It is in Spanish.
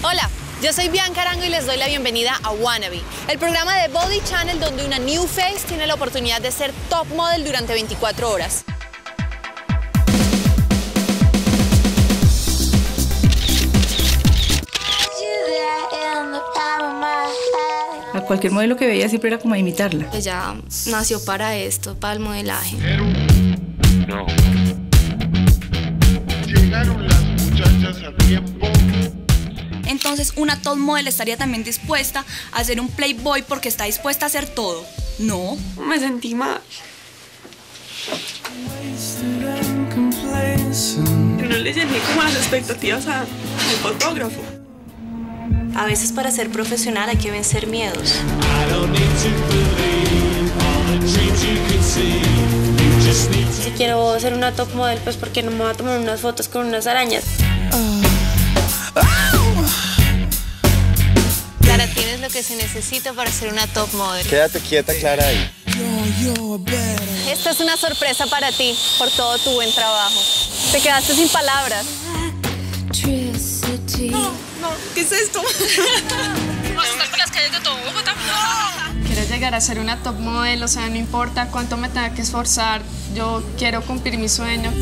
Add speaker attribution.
Speaker 1: Hola, yo soy Bianca Arango y les doy la bienvenida a Wannabe, el programa de Body Channel donde una new face tiene la oportunidad de ser top model durante 24 horas.
Speaker 2: A cualquier modelo que veía siempre era como a imitarla.
Speaker 3: Ella nació para esto, para el modelaje.
Speaker 4: No.
Speaker 5: Entonces una top model estaría también dispuesta a ser un playboy porque está dispuesta a hacer todo. No.
Speaker 6: Me sentí mal. No le llené como las expectativas a- al fotógrafo.
Speaker 7: A veces para ser profesional hay que vencer miedos.
Speaker 3: Si quiero ser una top model, pues porque no me voy a tomar unas fotos con unas arañas.
Speaker 1: Clara, lo que se necesita para ser una top model.
Speaker 8: Quédate quieta, Clara, ahí.
Speaker 1: Esta es una sorpresa para ti por todo tu buen trabajo. Te quedaste sin palabras.
Speaker 6: ¿Qué es esto?
Speaker 9: Quiero llegar a ser una top model, o sea, no importa cuánto me tenga que esforzar, yo quiero cumplir mi sueño.